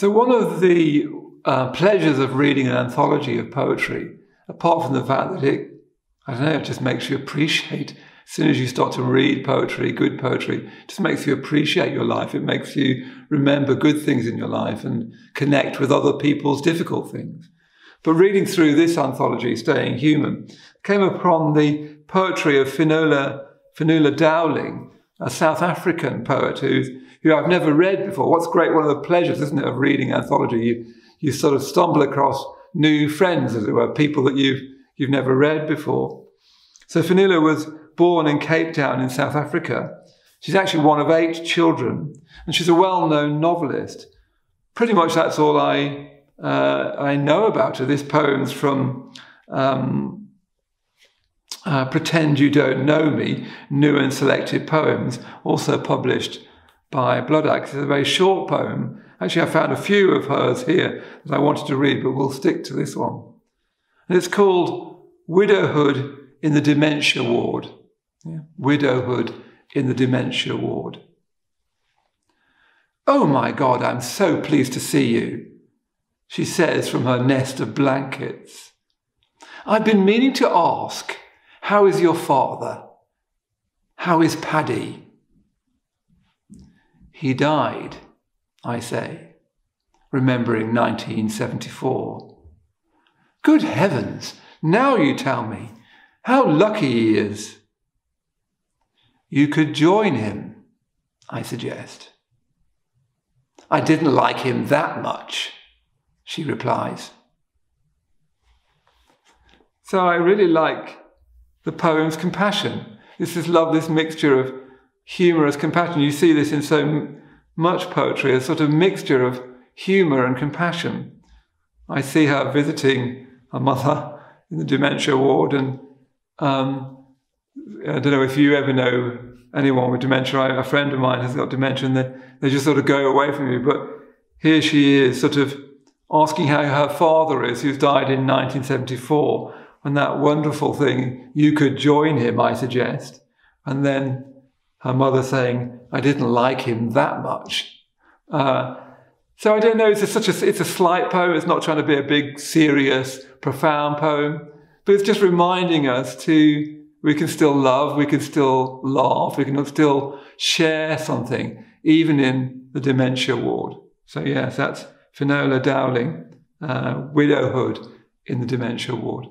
So, one of the uh, pleasures of reading an anthology of poetry, apart from the fact that it, I don't know, it just makes you appreciate, as soon as you start to read poetry, good poetry, just makes you appreciate your life. It makes you remember good things in your life and connect with other people's difficult things. But reading through this anthology, Staying Human, came upon the poetry of Finola, Finuala Dowling, a South African poet who's who I've never read before. What's great, one of the pleasures, isn't it, of reading anthology? You, you sort of stumble across new friends, as it were, people that you've, you've never read before. So Finuala was born in Cape Town in South Africa. She's actually one of eight children, and she's a well-known novelist. Pretty much that's all I, uh, I know about her. This poem's from um, uh, Pretend You Don't Know Me, New and Selected Poems, also published by Bloodaxe. It's a very short poem. Actually, I found a few of hers here that I wanted to read, but we'll stick to this one. And it's called Widowhood in the Dementia Ward. Yeah. Widowhood in the Dementia Ward. Oh my God, I'm so pleased to see you, she says from her nest of blankets. I've been meaning to ask, how is your father? How is Paddy? He died, I say, remembering 1974. Good heavens, now you tell me. How lucky he is. You could join him, I suggest. I didn't like him that much, she replies. So I really like the poem's compassion. This is love, this mixture of humorous compassion. You see this in so much poetry, a sort of mixture of humour and compassion. I see her visiting her mother in the dementia ward, and um, I don't know if you ever know anyone with dementia. A friend of mine has got dementia, and they, they just sort of go away from you. But here she is, sort of asking how her father is, who's died in 1974, and that wonderful thing, you could join him, I suggest. And then her mother saying, I didn't like him that much. Uh, so I don't know, it's a, such a, it's a slight poem. It's not trying to be a big, serious, profound poem, but it's just reminding us to, we can still love, we can still laugh, we can still share something, even in the dementia ward. So yes, that's Finola Dowling, uh, widowhood in the dementia ward.